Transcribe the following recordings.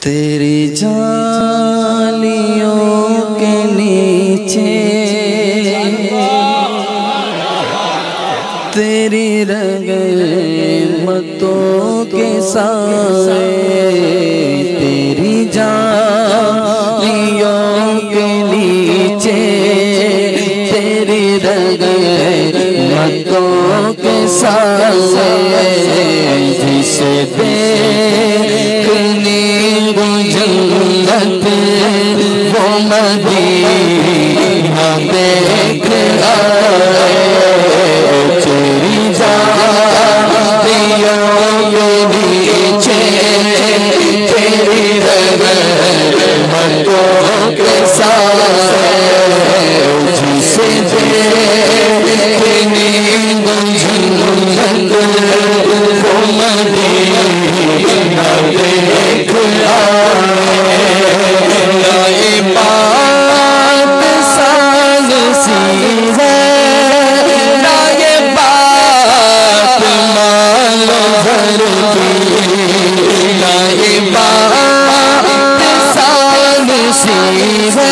تیری جالیوں کے نیچے تیری رگ متوں کے ساتھ جنت وہ مدینہ دیکھ آئے چوری جانتیوں کے نیچے تیری رغبت کو David.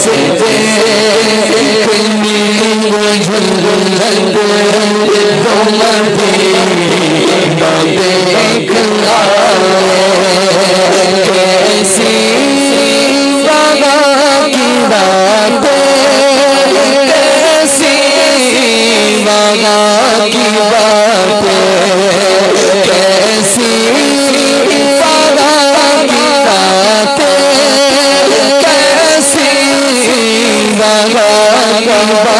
sickness. Baba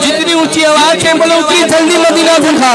جتنی اونچی آواز ہے بولو اتنی جلدی مدینہ دکھا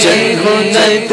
جنت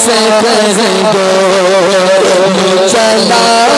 se presentó, mucha la